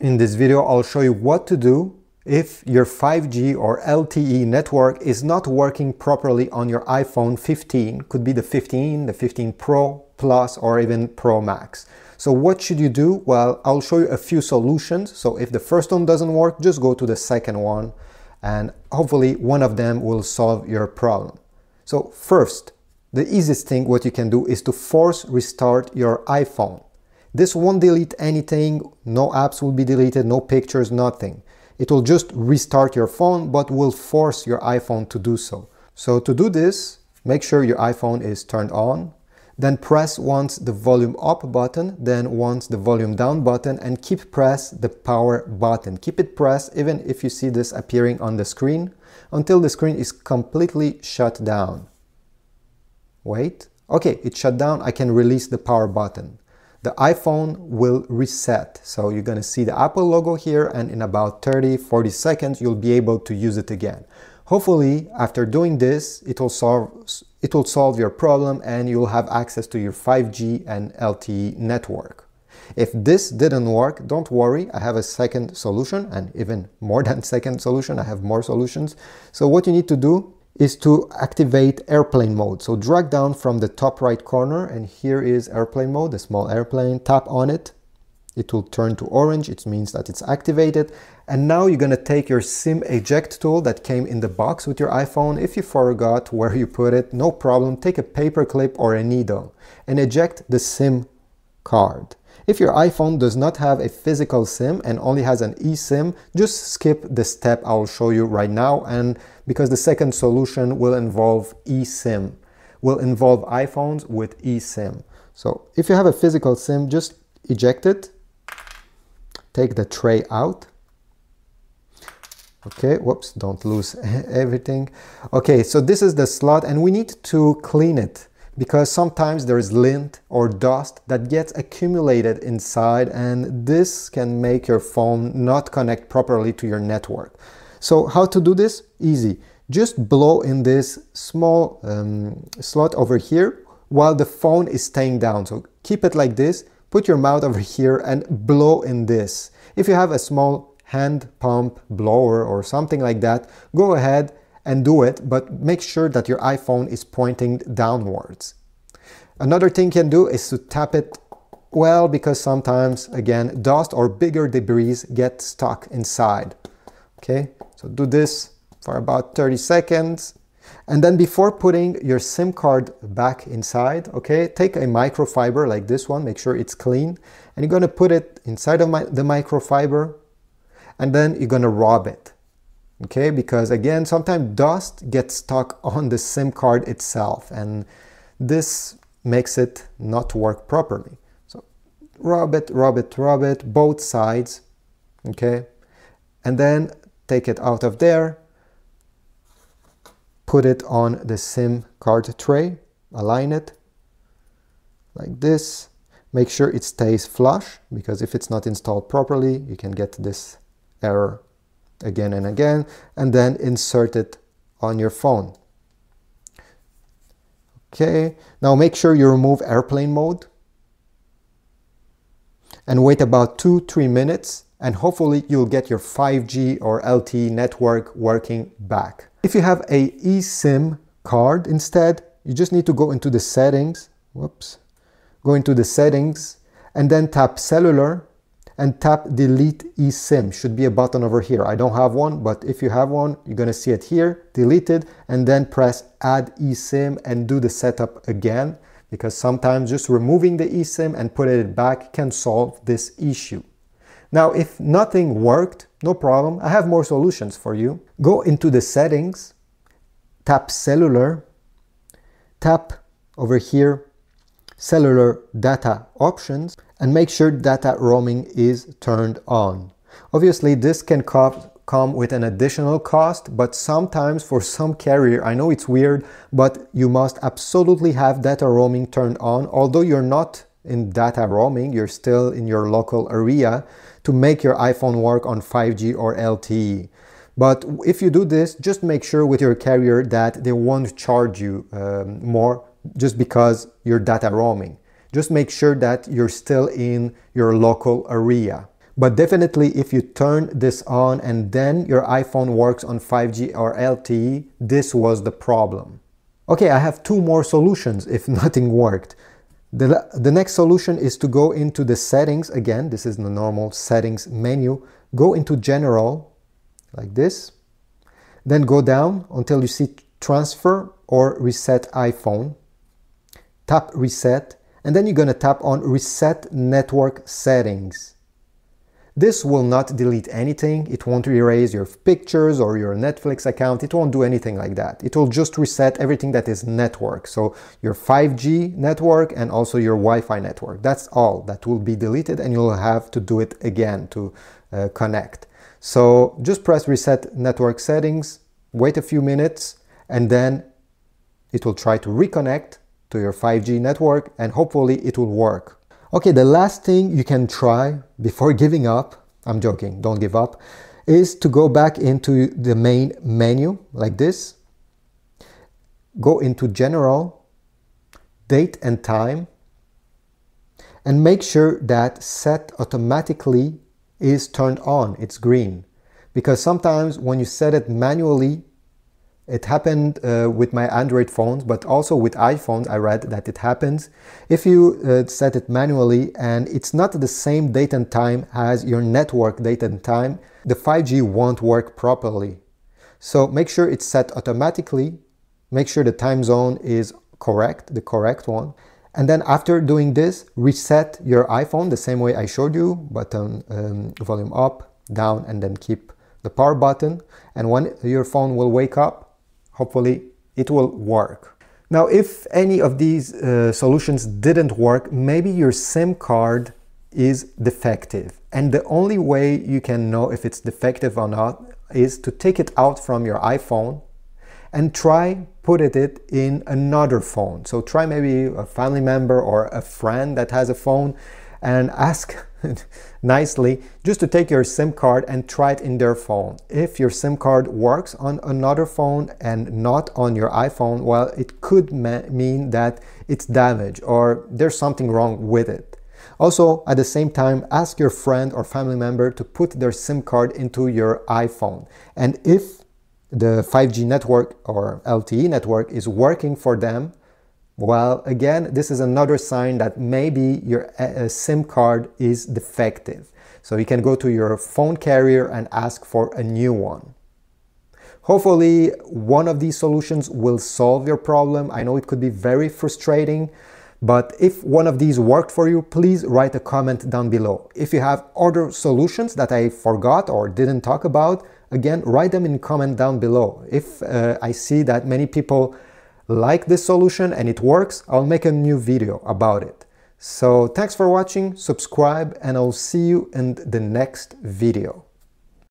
In this video, I'll show you what to do if your 5G or LTE network is not working properly on your iPhone 15. Could be the 15, the 15 Pro Plus, or even Pro Max. So what should you do? Well, I'll show you a few solutions. So if the first one doesn't work, just go to the second one and hopefully one of them will solve your problem. So first, the easiest thing what you can do is to force restart your iPhone. This won't delete anything, no apps will be deleted, no pictures, nothing. It will just restart your phone, but will force your iPhone to do so. So to do this, make sure your iPhone is turned on, then press once the volume up button, then once the volume down button, and keep press the power button. Keep it pressed even if you see this appearing on the screen, until the screen is completely shut down. Wait, okay, it shut down, I can release the power button the iPhone will reset. So you're gonna see the Apple logo here and in about 30, 40 seconds, you'll be able to use it again. Hopefully, after doing this, it will solve, it will solve your problem and you'll have access to your 5G and LTE network. If this didn't work, don't worry, I have a second solution and even more than second solution, I have more solutions. So what you need to do is to activate airplane mode. So drag down from the top right corner and here is airplane mode, the small airplane, tap on it. It will turn to orange, it means that it's activated. And now you're gonna take your SIM eject tool that came in the box with your iPhone. If you forgot where you put it, no problem, take a paper clip or a needle and eject the SIM card. If your iPhone does not have a physical SIM and only has an eSIM, just skip the step I'll show you right now and because the second solution will involve eSIM, will involve iPhones with eSIM. So if you have a physical SIM, just eject it, take the tray out, Okay, whoops, don't lose everything. Okay, so this is the slot and we need to clean it because sometimes there is lint or dust that gets accumulated inside and this can make your phone not connect properly to your network. So how to do this? Easy. Just blow in this small um, slot over here while the phone is staying down. So keep it like this, put your mouth over here and blow in this. If you have a small hand pump blower or something like that, go ahead and do it, but make sure that your iPhone is pointing downwards. Another thing you can do is to tap it well because sometimes, again, dust or bigger debris get stuck inside. Okay, so do this for about 30 seconds. And then before putting your SIM card back inside, okay, take a microfiber like this one, make sure it's clean, and you're gonna put it inside of my, the microfiber, and then you're gonna rub it okay because again sometimes dust gets stuck on the sim card itself and this makes it not work properly. So rub it rub it rub it both sides okay? And then take it out of there put it on the sim card tray align it like this. Make sure it stays flush because if it's not installed properly you can get this error again and again, and then insert it on your phone. Okay, now make sure you remove airplane mode and wait about two, three minutes and hopefully you'll get your 5G or LTE network working back. If you have a eSIM card instead, you just need to go into the settings, whoops, go into the settings and then tap cellular and tap delete eSIM. Should be a button over here. I don't have one, but if you have one, you're gonna see it here, delete it, and then press add eSIM and do the setup again, because sometimes just removing the eSIM and putting it back can solve this issue. Now, if nothing worked, no problem, I have more solutions for you. Go into the settings, tap cellular, tap over here cellular data options and make sure data roaming is turned on. Obviously, this can come with an additional cost, but sometimes for some carrier, I know it's weird, but you must absolutely have data roaming turned on. Although you're not in data roaming, you're still in your local area to make your iPhone work on 5G or LTE. But if you do this, just make sure with your carrier that they won't charge you um, more just because you're data roaming. Just make sure that you're still in your local area. But definitely if you turn this on and then your iPhone works on 5G or LTE, this was the problem. Okay, I have two more solutions if nothing worked. The, the next solution is to go into the settings again. This is the normal settings menu. Go into general like this. Then go down until you see transfer or reset iPhone. Tap reset and then you're going to tap on reset network settings. This will not delete anything. It won't erase your pictures or your Netflix account. It won't do anything like that. It will just reset everything that is network. So your 5G network and also your Wi-Fi network. That's all that will be deleted and you'll have to do it again to uh, connect. So just press reset network settings, wait a few minutes and then it will try to reconnect to your 5G network and hopefully it will work. Okay, the last thing you can try before giving up, I'm joking, don't give up, is to go back into the main menu like this. Go into general, date and time, and make sure that set automatically is turned on, it's green. Because sometimes when you set it manually, it happened uh, with my Android phones, but also with iPhones, I read that it happens. If you uh, set it manually and it's not the same date and time as your network date and time, the 5G won't work properly. So make sure it's set automatically. Make sure the time zone is correct, the correct one. And then after doing this, reset your iPhone the same way I showed you, button um, volume up, down, and then keep the power button. And when your phone will wake up, hopefully it will work. Now, if any of these uh, solutions didn't work, maybe your SIM card is defective. And the only way you can know if it's defective or not is to take it out from your iPhone and try put it in another phone. So try maybe a family member or a friend that has a phone and ask nicely just to take your SIM card and try it in their phone. If your SIM card works on another phone and not on your iPhone, well, it could mean that it's damaged or there's something wrong with it. Also, at the same time, ask your friend or family member to put their SIM card into your iPhone. And if the 5G network or LTE network is working for them, well, again, this is another sign that maybe your uh, SIM card is defective. So you can go to your phone carrier and ask for a new one. Hopefully, one of these solutions will solve your problem. I know it could be very frustrating, but if one of these worked for you, please write a comment down below. If you have other solutions that I forgot or didn't talk about, again, write them in comment down below. If uh, I see that many people like this solution and it works, I'll make a new video about it. So thanks for watching, subscribe, and I'll see you in the next video.